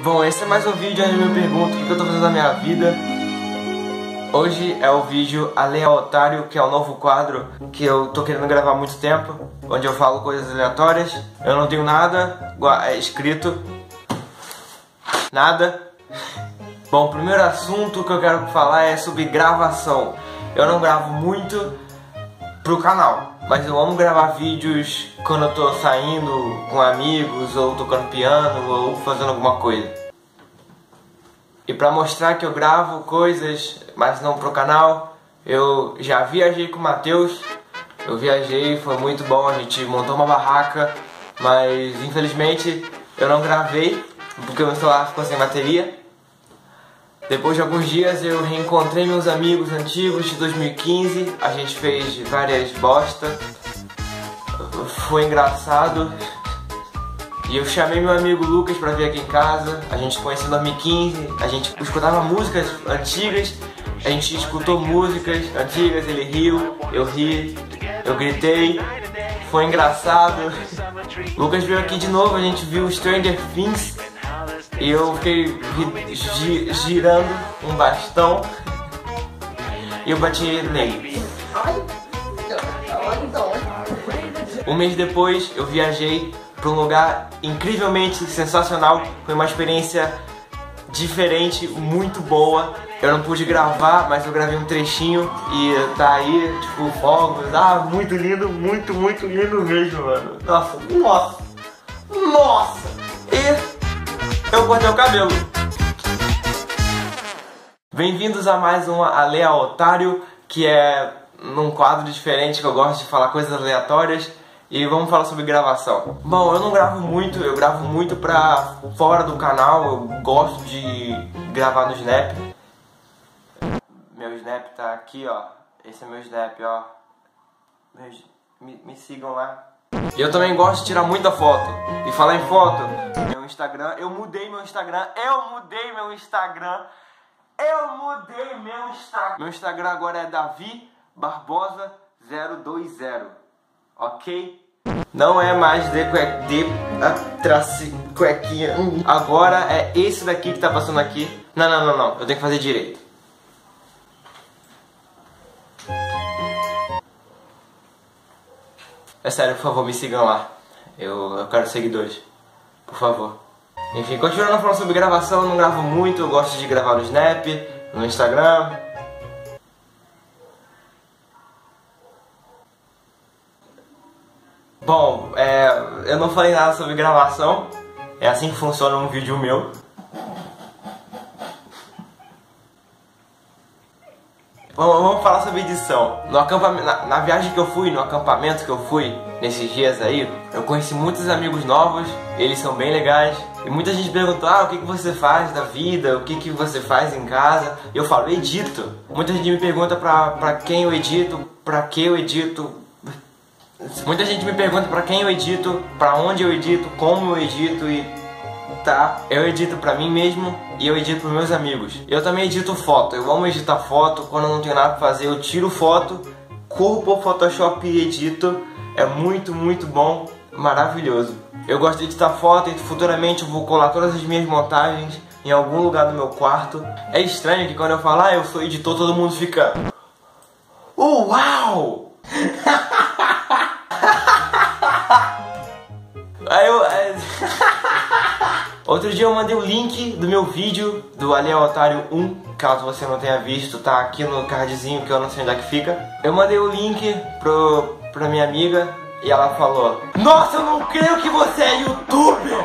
Bom, esse é mais um vídeo onde eu me pergunto o que eu tô fazendo na minha vida. Hoje é o vídeo Aleatório, que é o novo quadro que eu tô querendo gravar há muito tempo, onde eu falo coisas aleatórias. Eu não tenho nada é escrito. Nada. Bom, o primeiro assunto que eu quero falar é sobre gravação. Eu não gravo muito pro canal, mas eu amo gravar vídeos quando eu tô saindo com amigos, ou tocando piano, ou fazendo alguma coisa. E pra mostrar que eu gravo coisas, mas não pro canal, eu já viajei com o Matheus. Eu viajei, foi muito bom, a gente montou uma barraca, mas infelizmente eu não gravei, porque o meu celular ficou sem bateria. Depois de alguns dias eu reencontrei meus amigos antigos de 2015, a gente fez várias bosta, foi engraçado. E eu chamei meu amigo Lucas pra vir aqui em casa, a gente conheceu em 2015, a gente escutava músicas antigas, a gente escutou músicas antigas, ele riu, eu ri, eu gritei, foi engraçado. Lucas veio aqui de novo, a gente viu Stranger Things e eu fiquei gi girando um bastão e eu bati nele. Um mês depois eu viajei para um lugar incrivelmente sensacional, foi uma experiência diferente, muito boa. Eu não pude gravar, mas eu gravei um trechinho e tá aí, tipo, fogos. Ah, muito lindo, muito, muito lindo mesmo, mano. Nossa, nossa, nossa! E eu cortei o cabelo. Bem-vindos a mais um Aleatório, que é num quadro diferente que eu gosto de falar coisas aleatórias e vamos falar sobre gravação. Bom, eu não gravo muito, eu gravo muito pra fora do canal, eu gosto de gravar no Snap. Meu Snap tá aqui, ó. Esse é meu Snap, ó. Me, me sigam lá. Eu também gosto de tirar muita foto. E falar em foto, Instagram, eu mudei meu Instagram, eu mudei meu Instagram, eu mudei meu Instagram. Meu Instagram agora é Davi Barbosa 020, ok? Não é mais de, trace, cuequinha. Agora é esse daqui que tá passando aqui. Não, não, não, não. Eu tenho que fazer direito. É sério, por favor, me sigam lá. Eu, eu quero seguidores. Por favor. Enfim, continuando falando sobre gravação, eu não gravo muito, eu gosto de gravar no Snap, no Instagram. Bom, é, eu não falei nada sobre gravação, é assim que funciona um vídeo meu. Vamos falar sobre edição. No acampamento, na, na, viagem que eu fui, no acampamento que eu fui, nesses dias aí, eu conheci muitos amigos novos, eles são bem legais. E muita gente perguntou, ah, o que, que você faz da vida, o que, que você faz em casa. E eu falo, edito. Muita gente me pergunta pra, pra quem eu edito, pra que eu edito. Muita gente me pergunta pra quem eu edito, pra onde eu edito, como eu edito e tá? Eu edito pra mim mesmo e eu edito pros meus amigos. Eu também edito foto, eu amo editar foto, quando eu não tenho nada pra fazer eu tiro foto, corro pro Photoshop e edito. É muito, muito bom, maravilhoso. Eu gosto de editar foto e futuramente eu vou colar todas as minhas montagens em algum lugar do meu quarto. É estranho que quando eu falar ah, eu sou editor, todo mundo fica... Oh, uau! Aí eu... Outro dia eu mandei o link do meu vídeo do Aleatório 1, caso você não tenha visto, tá aqui no cardzinho que eu não sei onde é que fica. Eu mandei o link pro, pra minha amiga e ela falou Nossa, eu não creio que você é youtuber!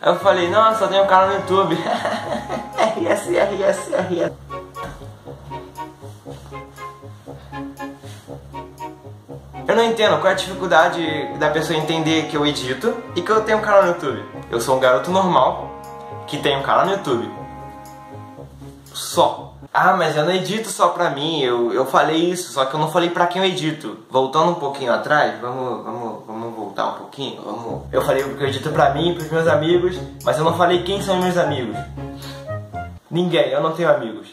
Eu falei, nossa, tenho um canal no YouTube. RS, RS. Eu não entendo qual é a dificuldade da pessoa entender que eu edito e que eu tenho um canal no YouTube. Eu sou um garoto normal que tem um canal no YouTube. Só. Ah, mas eu não edito só pra mim, eu, eu falei isso, só que eu não falei pra quem eu edito. Voltando um pouquinho atrás, vamos, vamos, vamos voltar um pouquinho, vamos... Eu falei que eu edito pra mim, pros meus amigos, mas eu não falei quem são meus amigos. Ninguém, eu não tenho amigos.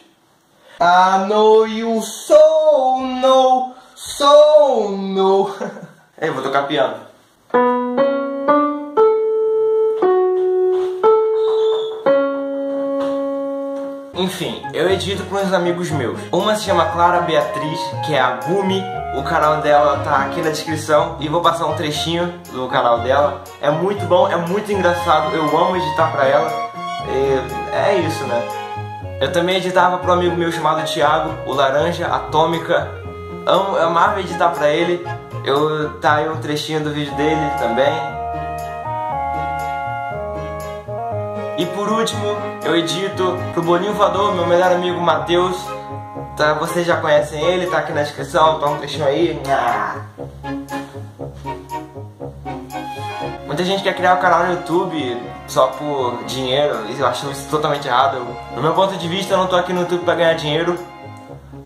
I know you so know sono. Eu vou tocar piano. Enfim, eu edito com uns amigos meus. Uma se chama Clara Beatriz, que é a Gumi. O canal dela tá aqui na descrição e vou passar um trechinho do canal dela. É muito bom, é muito engraçado, eu amo editar pra ela. E é isso, né? Eu também editava para um amigo meu chamado Thiago, o Laranja Atômica, Amo, amava editar para ele. Eu tá aí um trechinho do vídeo dele também. E por último, eu edito pro Bolinho Voador, meu melhor amigo Matheus. Tá, vocês já conhecem ele, tá aqui na descrição, tá um trechinho aí. Muita gente quer criar um canal no YouTube só por dinheiro, e eu acho isso totalmente errado. No meu ponto de vista, eu não tô aqui no YouTube pra ganhar dinheiro,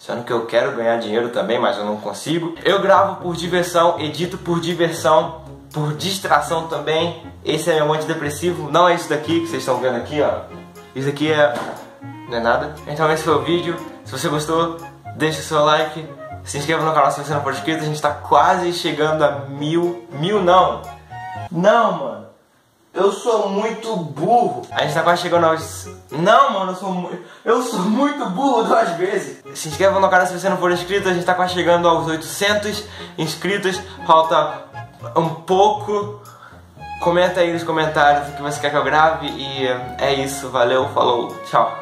sendo que eu quero ganhar dinheiro também, mas eu não consigo. Eu gravo por diversão, edito por diversão, por distração também. Esse é meu antidepressivo, não é isso daqui que vocês estão vendo aqui, ó. Isso aqui é... não é nada. Então esse foi o vídeo. Se você gostou, deixa o seu like. Se inscreva no canal se você não for inscrito. A gente tá quase chegando a mil... Mil não! Não, mano! Eu sou muito burro. A gente tá quase chegando aos... Não, mano, eu sou muito... Eu sou muito burro duas vezes. Se inscreva no canal se você não for inscrito. A gente tá quase chegando aos 800 inscritos. Falta um pouco. Comenta aí nos comentários o que você quer que eu grave. E é isso. Valeu, falou, tchau.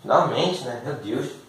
Finalmente, né? Meu Deus.